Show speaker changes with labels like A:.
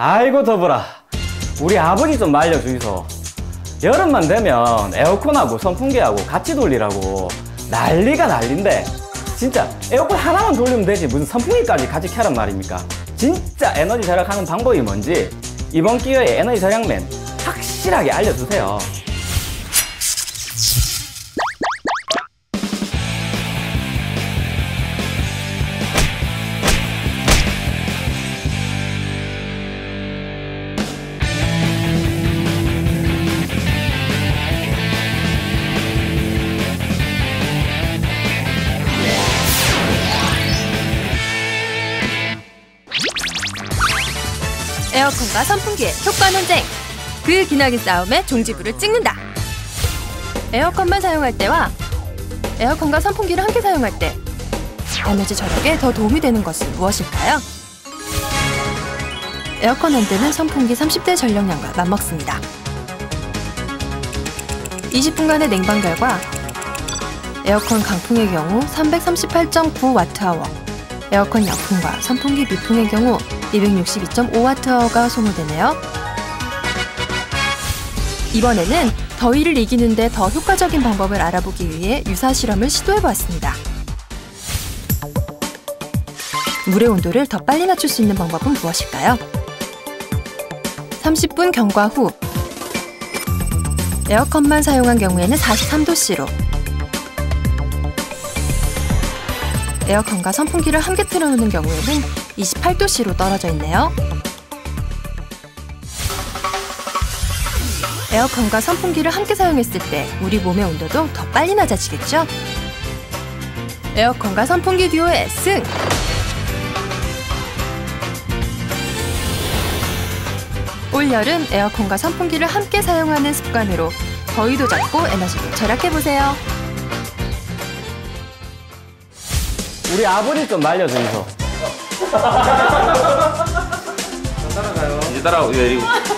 A: 아이고 더불어. 우리 아버지 좀 말려주이소. 여름만 되면 에어컨하고 선풍기하고 같이 돌리라고. 난리가 난린데. 진짜 에어컨 하나만 돌리면 되지 무슨 선풍기까지 같이 켜란 말입니까? 진짜 에너지 절약하는 방법이 뭔지 이번 기회에 에너지 절약맨 확실하게 알려주세요
B: 에어컨과 선풍기의 효과 논쟁. 그 기나긴 싸움에 종지부를 찍는다. 에어컨만 사용할 때와 에어컨과 선풍기를 함께 사용할 때 에너지 절약에 더 도움이 되는 것은 무엇일까요? 에어컨 한 대는 선풍기 30대 전력량과 맞먹습니다. 20분간의 냉방 결과 에어컨 강풍의 경우 338.9Wh, 에어컨 약풍과 선풍기 미풍의 경우 262.5Wh가 소모되네요. 이번에는 더위를 이기는데 더 효과적인 방법을 알아보기 위해 유사 실험을 시도해 보았습니다. 물의 온도를 더 빨리 낮출 수 있는 방법은 무엇일까요? 30분 경과 후 에어컨만 사용한 경우에는 43도씨로 에어컨과 선풍기를 함께 틀어놓는 경우에는 28도씨로 떨어져 있네요. 에어컨과 선풍기를 함께 사용했을 때 우리 몸의 온도도 더 빨리 낮아지겠죠? 에어컨과 선풍기 듀오의 승! 올여름 에어컨과 선풍기를 함께 사용하는 습관으로 더위도 잡고 에너지도 절약해보세요.
A: 우리 아버지 좀 말려주이소
C: 따라가요.
D: 이제 따라오. 예, 이거. 아,
C: 가운